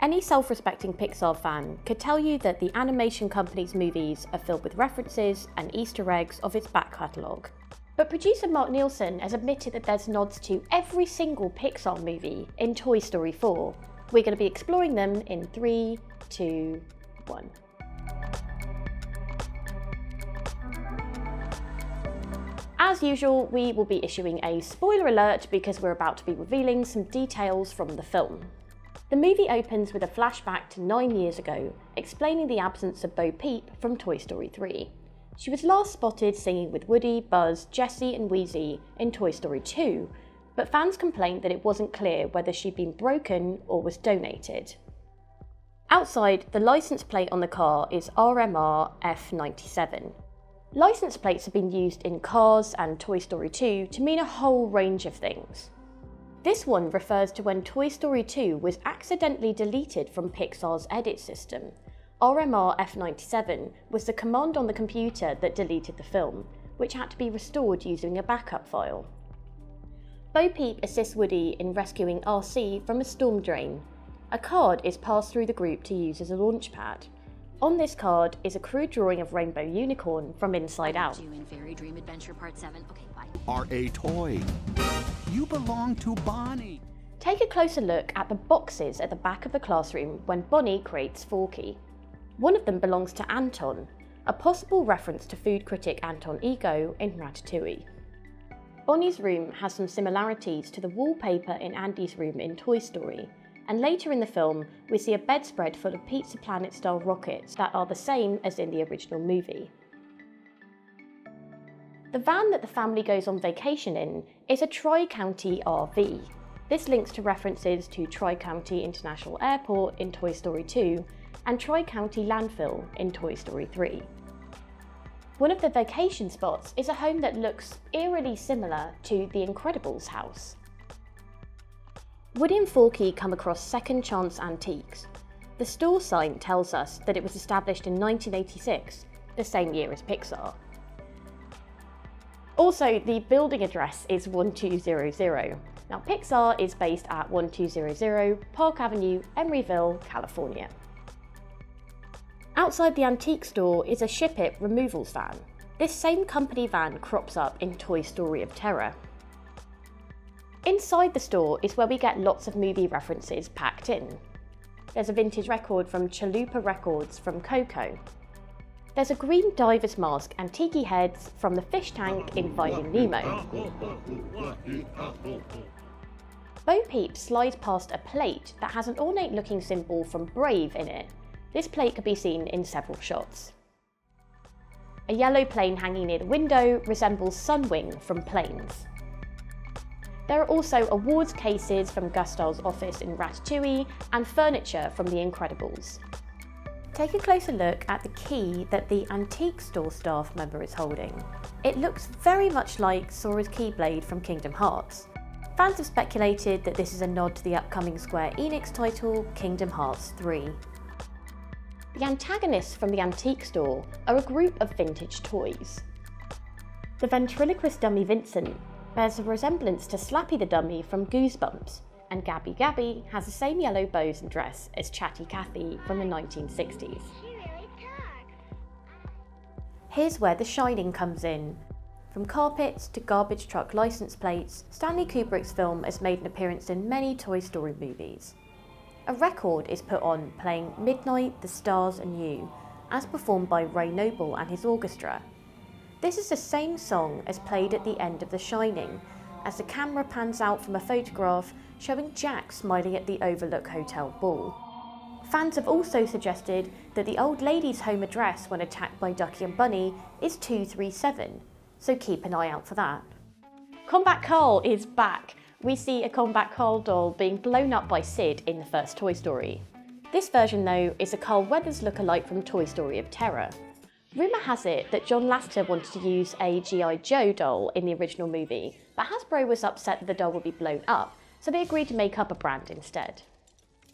Any self respecting Pixar fan could tell you that the animation company's movies are filled with references and Easter eggs of its back catalogue. But producer Mark Nielsen has admitted that there's nods to every single Pixar movie in Toy Story 4. We're going to be exploring them in 3, 2, 1. As usual, we will be issuing a spoiler alert because we're about to be revealing some details from the film. The movie opens with a flashback to nine years ago, explaining the absence of Bo Peep from Toy Story 3. She was last spotted singing with Woody, Buzz, Jessie, and Wheezy in Toy Story 2, but fans complained that it wasn't clear whether she'd been broken or was donated. Outside, the license plate on the car is RMR F97. License plates have been used in Cars and Toy Story 2 to mean a whole range of things. This one refers to when Toy Story 2 was accidentally deleted from Pixar's edit system. RMR F97 was the command on the computer that deleted the film, which had to be restored using a backup file. Bo Peep assists Woody in rescuing RC from a storm drain. A card is passed through the group to use as a launch pad. On this card is a crude drawing of Rainbow Unicorn from Inside Out. You in Fairy Dream Adventure Part 7. Okay, bye. are a toy. You belong to Bonnie. Take a closer look at the boxes at the back of the classroom when Bonnie creates Forky. One of them belongs to Anton, a possible reference to food critic Anton Ego in Ratatouille. Bonnie's room has some similarities to the wallpaper in Andy's room in Toy Story, and later in the film, we see a bedspread full of Pizza Planet style rockets that are the same as in the original movie. The van that the family goes on vacation in is a Tri County RV. This links to references to Tri County International Airport in Toy Story 2 and Tri County Landfill in Toy Story 3. One of the vacation spots is a home that looks eerily similar to the Incredibles house. Woody and Forky come across Second Chance Antiques. The store sign tells us that it was established in 1986, the same year as Pixar. Also, the building address is 1200. Now, Pixar is based at 1200 Park Avenue, Emeryville, California. Outside the antique store is a Ship It removals van. This same company van crops up in Toy Story of Terror. Inside the store is where we get lots of movie references packed in. There's a vintage record from Chalupa Records from Coco. There's a green diver's mask and tiki heads from the fish tank in Finding Nemo. Bo Peep slides past a plate that has an ornate looking symbol from Brave in it. This plate can be seen in several shots. A yellow plane hanging near the window resembles Sunwing from Planes. There are also awards cases from Gusteau's office in Ratatouille and furniture from The Incredibles. Take a closer look at the key that the antique store staff member is holding. It looks very much like Sora's Keyblade from Kingdom Hearts. Fans have speculated that this is a nod to the upcoming Square Enix title Kingdom Hearts 3. The antagonists from the antique store are a group of vintage toys. The ventriloquist dummy Vincent bears a resemblance to Slappy the dummy from Goosebumps, and Gabby Gabby has the same yellow bows and dress as Chatty Cathy from the 1960s. Here's where The Shining comes in. From carpets to garbage truck license plates, Stanley Kubrick's film has made an appearance in many Toy Story movies. A record is put on playing Midnight, the Stars and You, as performed by Ray Noble and his orchestra. This is the same song as played at the end of The Shining, as the camera pans out from a photograph showing Jack smiling at the Overlook Hotel ball. Fans have also suggested that the old lady's home address when attacked by Ducky and Bunny is 237, so keep an eye out for that. Combat Carl is back. We see a Combat Carl doll being blown up by Sid in the first Toy Story. This version, though, is a Carl Weathers lookalike from Toy Story of Terror. Rumour has it that John Lasseter wanted to use a G.I. Joe doll in the original movie, but Hasbro was upset that the doll would be blown up, so they agreed to make up a brand instead.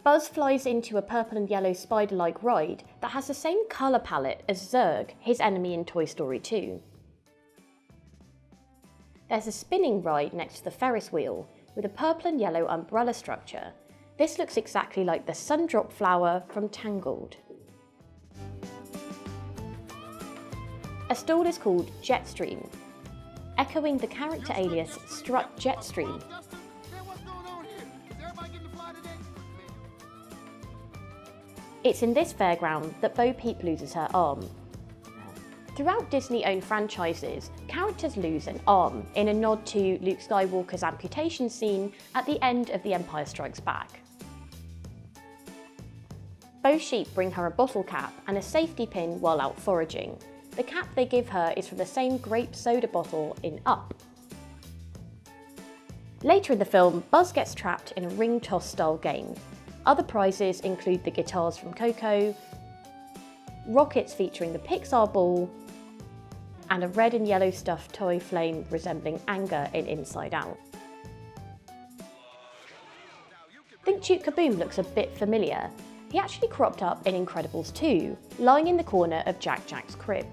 Buzz flies into a purple and yellow spider like ride that has the same colour palette as Zurg, his enemy in Toy Story 2. There's a spinning ride next to the Ferris wheel with a purple and yellow umbrella structure. This looks exactly like the Sundrop flower from Tangled. A stall is called Jetstream, echoing the character alias Strut Jetstream. It's in this fairground that Bo Peep loses her arm. Throughout Disney-owned franchises, characters lose an arm in a nod to Luke Skywalker's amputation scene at the end of The Empire Strikes Back. Bo sheep bring her a bottle cap and a safety pin while out foraging. The cap they give her is from the same grape soda bottle in Up. Later in the film, Buzz gets trapped in a ring toss style game. Other prizes include the guitars from Coco, rockets featuring the Pixar ball, and a red and yellow stuffed toy flame resembling anger in Inside Out. Think Duke Caboom looks a bit familiar. He actually cropped up in Incredibles 2, lying in the corner of Jack Jack's crib.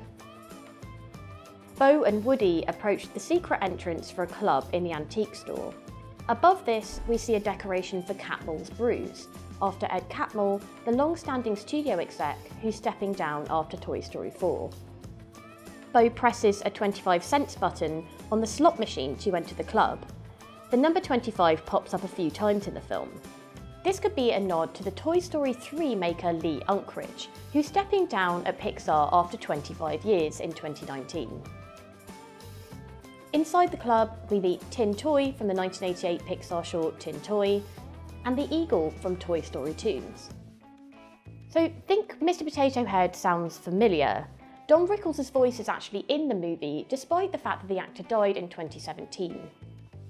Bo and Woody approach the secret entrance for a club in the antique store. Above this, we see a decoration for Catmull's Brews, after Ed Catmull, the long-standing studio exec who's stepping down after Toy Story 4. Bo presses a 25 cents button on the slot machine to enter the club. The number 25 pops up a few times in the film. This could be a nod to the Toy Story 3 maker Lee Unkrich, who's stepping down at Pixar after 25 years in 2019. Inside the club, we meet Tin Toy from the 1988 Pixar short Tin Toy, and the Eagle from Toy Story Toons. So think Mr Potato Head sounds familiar. Don Rickles' voice is actually in the movie, despite the fact that the actor died in 2017.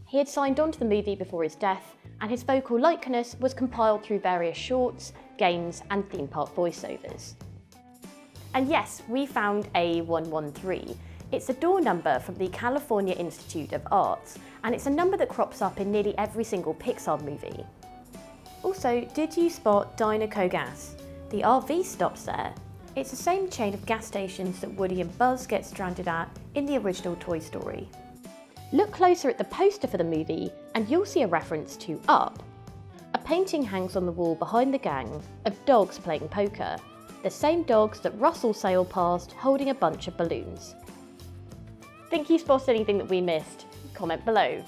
He had signed on to the movie before his death, and his vocal likeness was compiled through various shorts, games, and theme park voiceovers. And yes, we found A113, it's a door number from the California Institute of Arts, and it's a number that crops up in nearly every single Pixar movie. Also, did you spot Dinoco Gas? The RV stops there. It's the same chain of gas stations that Woody and Buzz get stranded at in the original Toy Story. Look closer at the poster for the movie and you'll see a reference to Up. A painting hangs on the wall behind the gang of dogs playing poker, the same dogs that Russell sailed past holding a bunch of balloons. Think you spotted anything that we missed? Comment below.